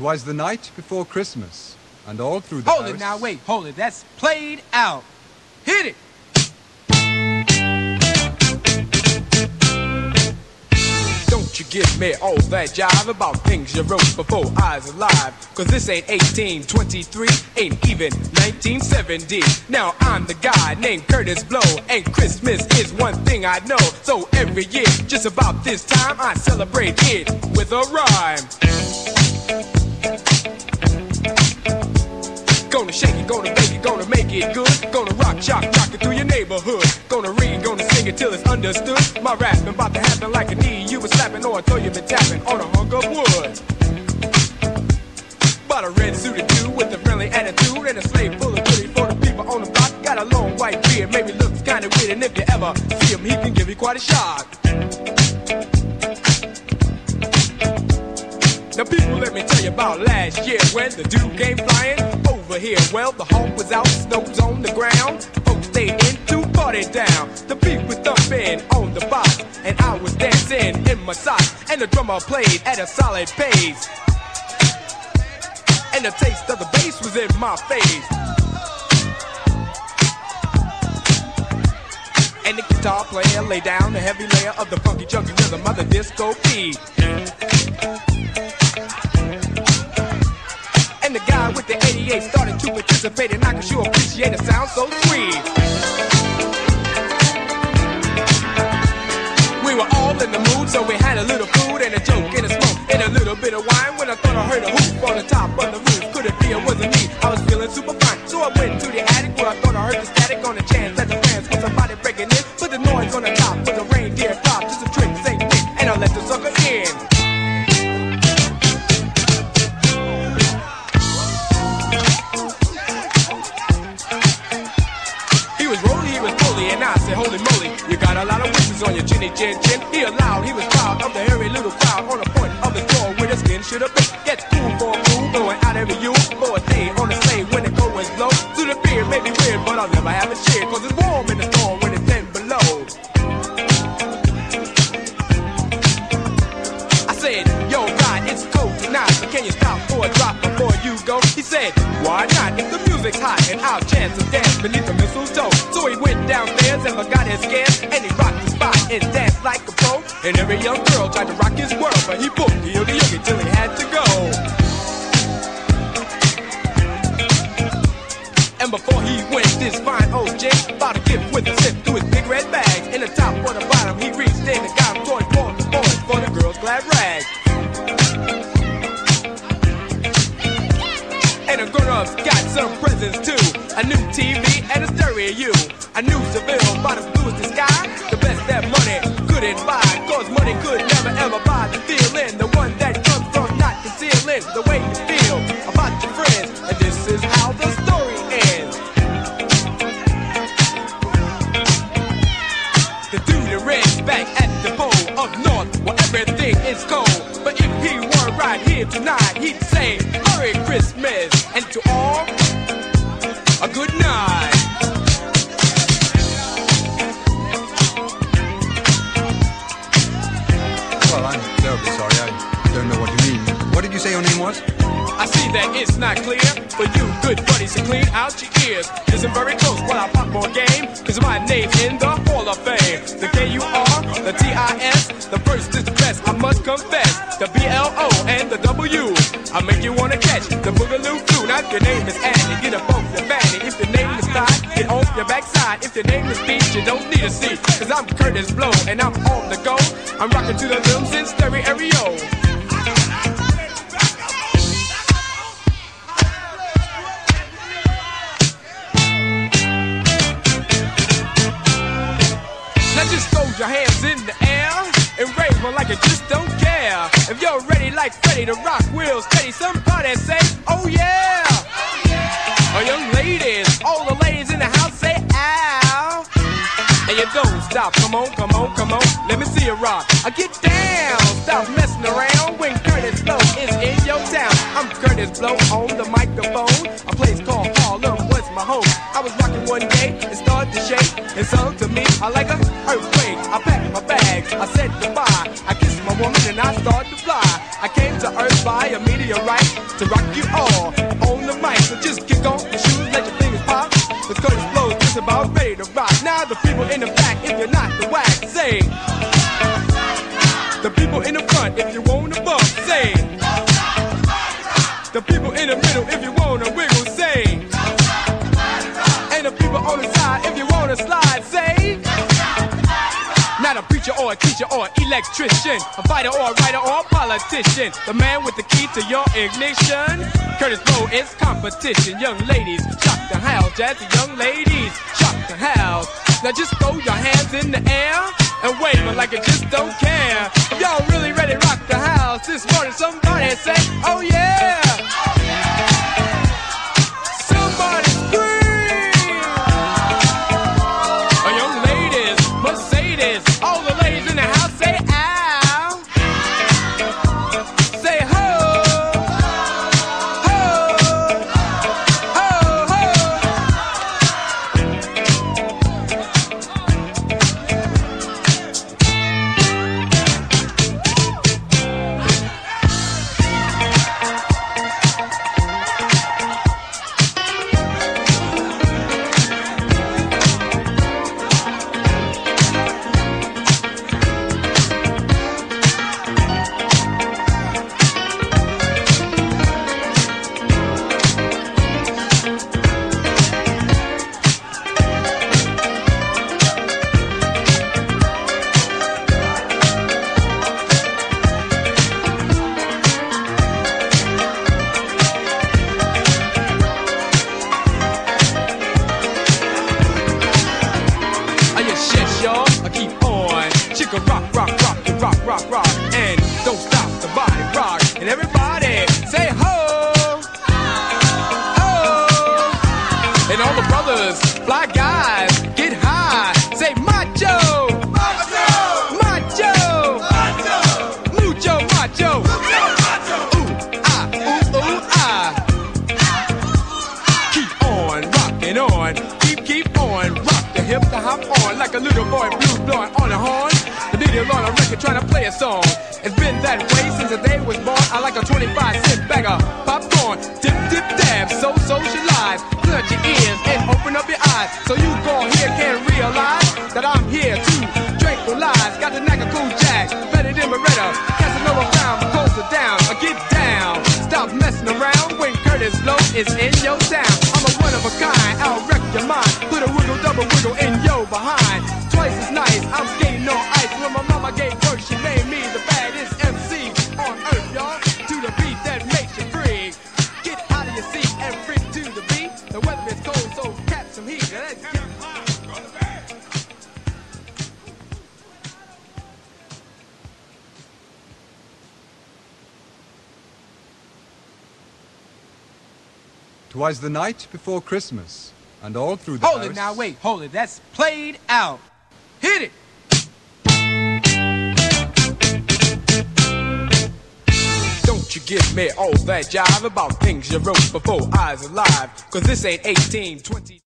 'Twas the night before Christmas, and all through the Hold house... it now, wait, hold it. That's played out. Hit it. Don't you give me all that jive about things you wrote before I was alive. Cause this ain't 1823, ain't even 1970. Now I'm the guy named Kurtis Blow, and Christmas is one thing I know. So every year, just about this time, I celebrate it with a rhyme. Gonna shake it, gonna bake it, gonna make it good. Gonna rock, shock, rock it through your neighborhood. Gonna read, gonna sing it till it's understood. My rapping about to happen like a knee you was slapping or a toe you been tapping on a hunk of wood. Bought a red suited dude with a friendly attitude and a slave full of goodies for the people on the block. Got a long white beard, maybe looks kinda weird, and if you ever see him, he can give you quite a shock. Now people, let me tell you about last year when the dude came flying over here. Well, the hawk was out, snow's on the ground. Folks stayed in to party down. The beat was thumping on the box, and I was dancing in my socks. And the drummer played at a solid pace. And the taste of the bass was in my face. And the guitar player laid down a heavy layer of the funky chunky rhythm of the disco beat. 38 started to participate, and I can sure appreciate a sound so sweet. You got a lot of wishes on your chinny chin chin. He allowed, he was proud of the hairy little crowd on the point of the jaw where the skin should have been. Gets cool for a fool, going out every you for a day on the sleigh when the cold winds blow. To the beer may be weird, but I'll never have a cheer, cause it's warm in the storm when it's 10 below. I said, yo, God, it's cold tonight, can you stop He said, why not? If the music's hot and I'll chance to dance beneath the mistletoe. So he went downstairs and forgot his scares, and he rocked the spot and danced like a pro. And every young girl tried to rock his world, but he booked the yogi yogi till he had to go. And before he went, this fine old gent bought a gift with a sip to his big red bag. In the top or the bottom, he reached in and got him toy for the boys for the girls' glad rags. Some presents too. A new TV and a stereo. A new Seville, by the blue as the sky. The best that money couldn't buy. Cause money could never ever buy the feeling. The one that comes from not concealing the way you feel about your friends. And this is how the story ends. The dude in red's back at the pole up north where everything is cold. But if he were right here tonight, he'd say Merry Christmas I see that it's not clear for you good buddies to clean out your ears. Listen very close while I pop more game, cause my name's in the Hall of Fame. The K-U-R, the T-I-S, the first is the best, I must confess. The B-L-O and the W, I make you wanna catch the Boogaloo Flu. Now if your name is Annie, get up off your fanny. If your name is Todd, get off your backside. If your name is Steve, you don't need a seat, cause I'm Kurtis Blow and I'm on the go. I'm rocking to the limbs in stereo. Just throw your hands in the air and raise one like you just don't care. If you're ready like Freddy to rock wheels steady, somebody say, oh yeah. Oh, young ladies, all the ladies in the house say, ow. And you don't stop, come on, come on, come on, let me see you rock. I get down, stop messing around when Kurtis Blow is in your town. I'm Kurtis Blow on the microphone. A place called Harlem was my home. I was rocking one day and started to shake. And sung to me, I like a earthquake. I packed my bags, I said goodbye. I kissed my woman and I started to fly. I came to Earth by a meteorite to rock you all on the mic. So just kick off your shoes, let your fingers pop. The Kurtis Blow just about ready to rock. Now the people in the back, if you're not the whack, say. Say. Eh? Not a preacher or a teacher or an electrician, a fighter or a writer or a politician. The man with the key to your ignition. Kurtis Blow is competition. Young ladies, shock the house. Jazzy young ladies, shock the house. Now just throw your hands in the air and wave like you just don't care. All the ladies in the house say And everybody say ho. Ho. And all the brothers, fly guys, get high. Say macho. Macho. Macho. Macho. Mucho macho. Ooh, ah, ooh, ooh, ah. Keep on rocking on, keep keep on, rock the hip the hop on like a little boy blue blowing on a horn. The needle on a record trying to play a song. It's been that way since the day was born. I like a 25 cent bag of popcorn. Dip dip dab, so socialize. Clench your ears and open up your eyes so you go here can't realize that I'm here to tranquilize. Got the knack of cool jack, better than Baretta. Casanova round, closer down, I get down. Stop messing around when Kurtis Low is in your town. I'm a one of a kind, I'll wreck your mind. Put a wiggle, double wiggle in your behind. Twice as nice, I'm skating on ice. When my mama gave birth, she named Twas the night before Christmas, and all through the Hold house... it now, wait, hold it. That's played out. Hit it. Don't you give me all that jive about things you wrote before I was alive. Cause this ain't 1820.